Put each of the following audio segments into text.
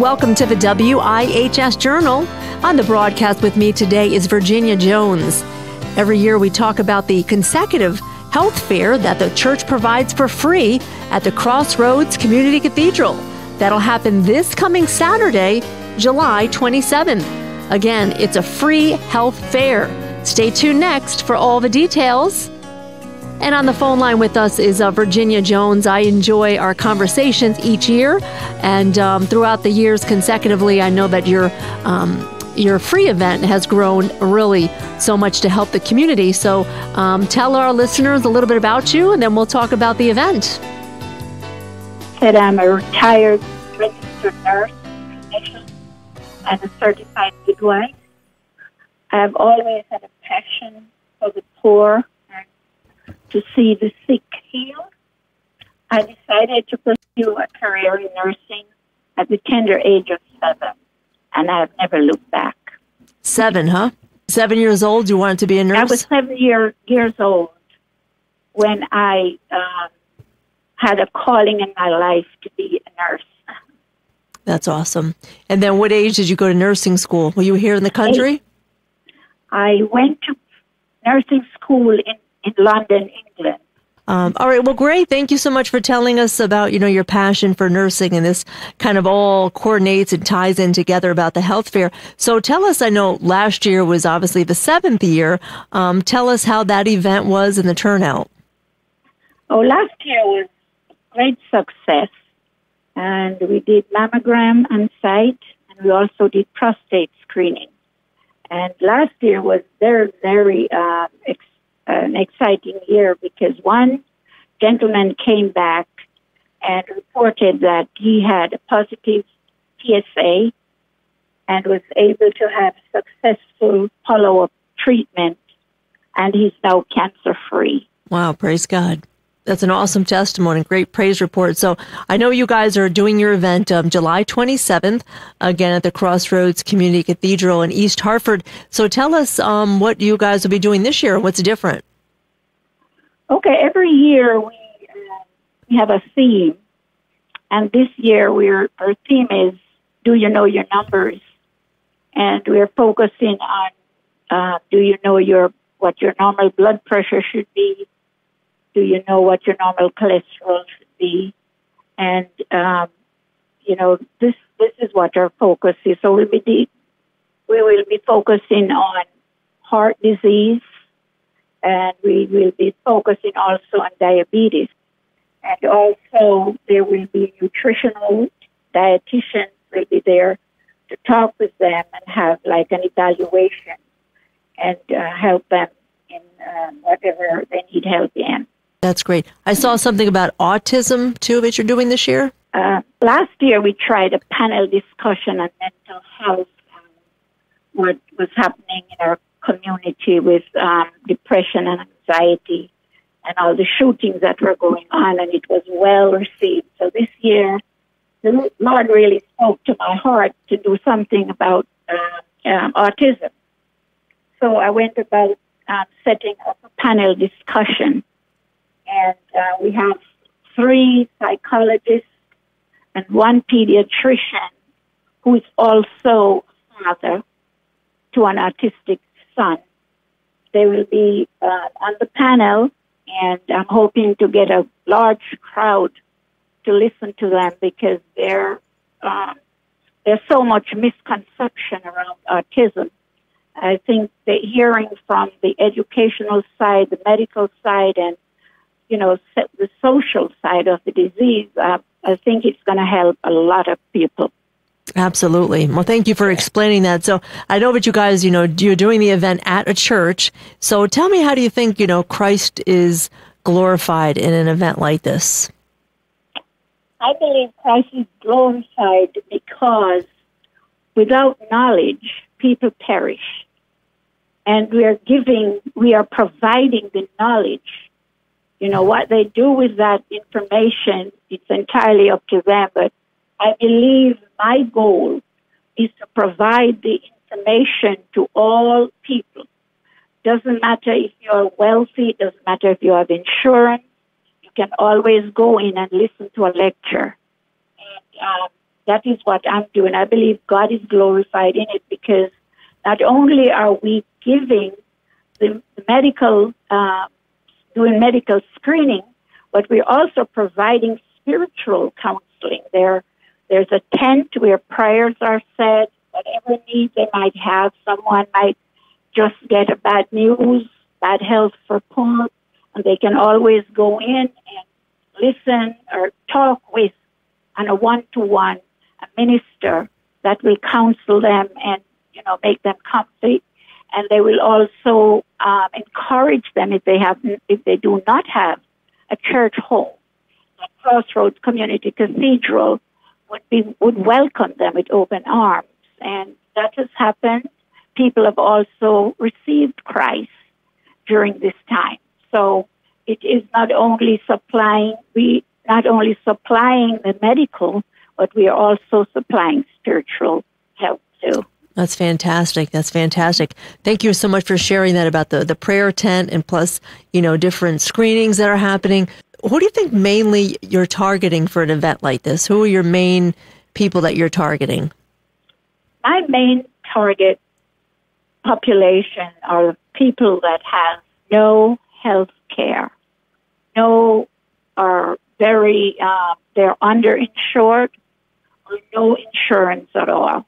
Welcome to the WIHS Journal. On the broadcast with me today is Virginia Jones. Every year we talk about the consecutive health fair that the church provides for free at the Crossroads Community Cathedral. That'll happen this coming Saturday, July 27th. Again, it's a free health fair. Stay tuned next for all the details. And on the phone line with us is uh, Virginia Jones. I enjoy our conversations each year, and um, throughout the years consecutively, I know that your um, your free event has grown really so much to help the community. So, um, tell our listeners a little bit about you, and then we'll talk about the event. Said I'm a retired registered nurse, and a certified midwife. I've always had a passion for the poor to see the sick healed. I decided to pursue a career in nursing at the tender age of seven, and I have never looked back. Seven, huh? Seven years old, you wanted to be a nurse? I was seven year, years old when I um, had a calling in my life to be a nurse. That's awesome. And then what age did you go to nursing school? Were you here in the country? I went to nursing school in in London, England. Um, all right. Well, great. Thank you so much for telling us about, you know, your passion for nursing and this kind of all coordinates and ties in together about the health fair. So tell us, I know last year was obviously the seventh year. Um, tell us how that event was and the turnout. Oh, last year was great success. And we did mammogram on site and we also did prostate screening. And last year was very, very uh, an exciting year because one gentleman came back and reported that he had a positive PSA and was able to have successful follow up treatment, and he's now cancer free. Wow, praise God. That's an awesome testimony, great praise report. So I know you guys are doing your event um, July 27th, again at the Crossroads Community Cathedral in East Hartford. So tell us um, what you guys will be doing this year. What's different? Okay, every year we uh, we have a theme, and this year we're our theme is "Do you know your numbers?" and we're focusing on uh, "Do you know your what your normal blood pressure should be?" Do you know what your normal cholesterol should be? And um, you know this this is what our focus is. So we'll be we will be focusing on heart disease, and we will be focusing also on diabetes, and also there will be nutritional dietitians will be there to talk with them and have like an evaluation and uh, help them in uh, whatever they need help in. That's great. I saw something about autism too that you're doing this year. Uh, last year we tried a panel discussion on mental health, and what was happening in our community with um, depression and anxiety, and all the shootings that were going on, and it was well received. So this year, the Lord really spoke to my heart to do something about uh, um, autism. So I went about um, setting up a panel discussion and uh, we have three psychologists and one pediatrician who is also a father to an autistic son. They will be uh, on the panel, and I'm hoping to get a large crowd to listen to them because there um, there's so much misconception around autism. I think that hearing from the educational side, the medical side, and you know, the social side of the disease, uh, I think it's going to help a lot of people. Absolutely. Well, thank you for explaining that. So I know that you guys, you know, you're doing the event at a church. So tell me, how do you think, you know, Christ is glorified in an event like this? I believe Christ is glorified because without knowledge, people perish. And we are giving, we are providing the knowledge you know, what they do with that information, it's entirely up to them. But I believe my goal is to provide the information to all people. Doesn't matter if you're wealthy, doesn't matter if you have insurance, you can always go in and listen to a lecture. And um, that is what I'm doing. I believe God is glorified in it because not only are we giving the, medical, uh, doing medical screening, but we're also providing spiritual counseling. There, there's a tent where prayers are said, whatever needs they might have. Someone might just get a bad news, bad health report, and they can always go in and listen or talk with on a one-to-one a minister that will counsel them and you know make them comfy and they will also um, encourage them if they have if they do not have a church home the crossroads community cathedral would be would welcome them with open arms. And that has happened. People have also received christ during this time. So it is not only supplying we not only supplying the medical, but we are also supplying spiritual help too. That's fantastic. That's fantastic. Thank you so much for sharing that about the, the prayer tent and plus, you know, different screenings that are happening. Who do you think mainly you're targeting for an event like this? Who are your main people that you're targeting? My main target population are people that have no health care, no are very, uh, they're underinsured or no insurance at all.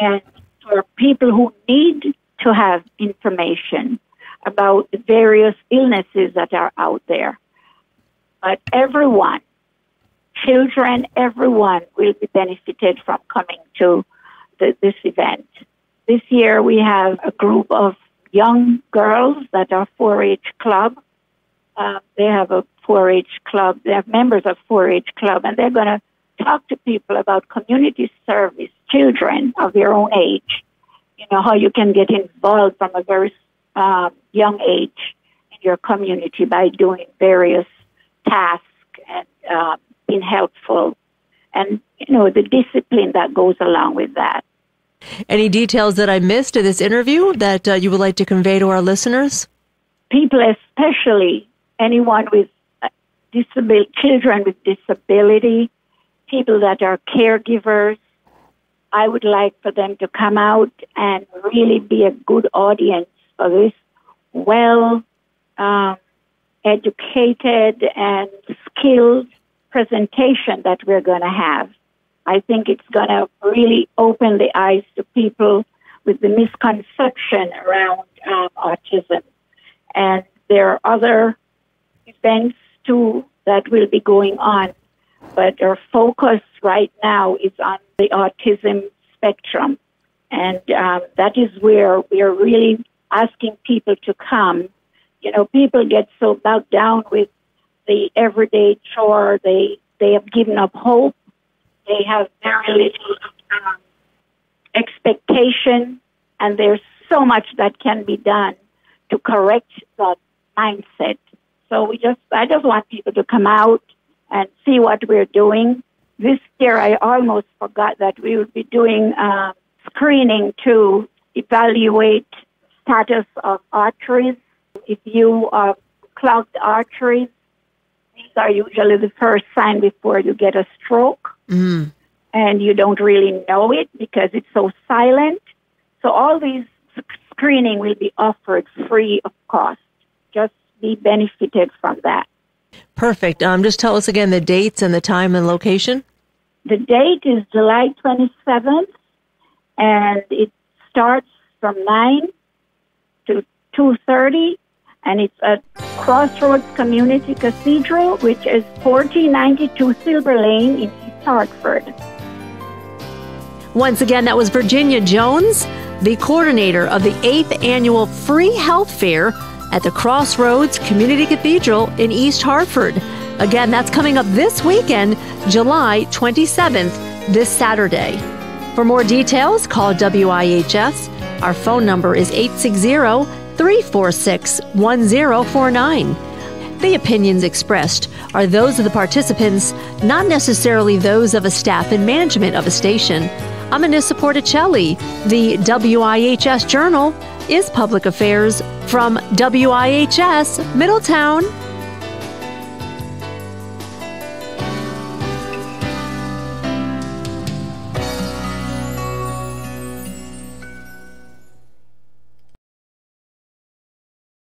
And for people who need to have information about the various illnesses that are out there. But everyone, children, everyone will be benefited from coming to the, this event. This year we have a group of young girls that are 4-H club. Uh, they have a 4-H club. They have members of 4-H club, and they're going to talk to people about community service, children of your own age. You know how you can get involved from a very uh, young age in your community by doing various tasks and uh, being helpful, and you know the discipline that goes along with that. Any details that I missed in this interview that uh, you would like to convey to our listeners? People, especially anyone with disabil- children with disability, people that are caregivers. I would like for them to come out and really be a good audience for this well um, educated and skilled presentation that we're going to have. I think it's going to really open the eyes to people with the misconception around um, autism. And there are other events too that will be going on. But our focus right now is on the autism spectrum. And um, that is where we are really asking people to come. You know, people get so bogged down with the everyday chore. They, they have given up hope. They have very little um, expectation. And there's so much that can be done to correct that mindset so we just, I just want people to come out and see what we're doing. This year, I almost forgot that we would be doing uh, screening to evaluate status of arteries. If you are clogged arteries, these are usually the first sign before you get a stroke. Mm. And you don't really know it because it's so silent. So all these screening will be offered free of cost. Just be benefited from that. Perfect. Um, just tell us again the dates and the time and location. The date is July 27th, and it starts from 9 to 2.30, and it's at Crossroads Community Cathedral, which is 1492 Silver Lane in East Hartford. Once again, that was Virginia Jones, the coordinator of the 8th Annual Free Health Fair at the Crossroads Community Cathedral in East Hartford. Again, that's coming up this weekend, July 27th, this Saturday. For more details, call WIHS. Our phone number is 860 346 1049. The opinions expressed are those of the participants, not necessarily those of a staff and management of a station. I'm Anissa Porticelli. The WIHS Journal is public affairs from WIHS Middletown.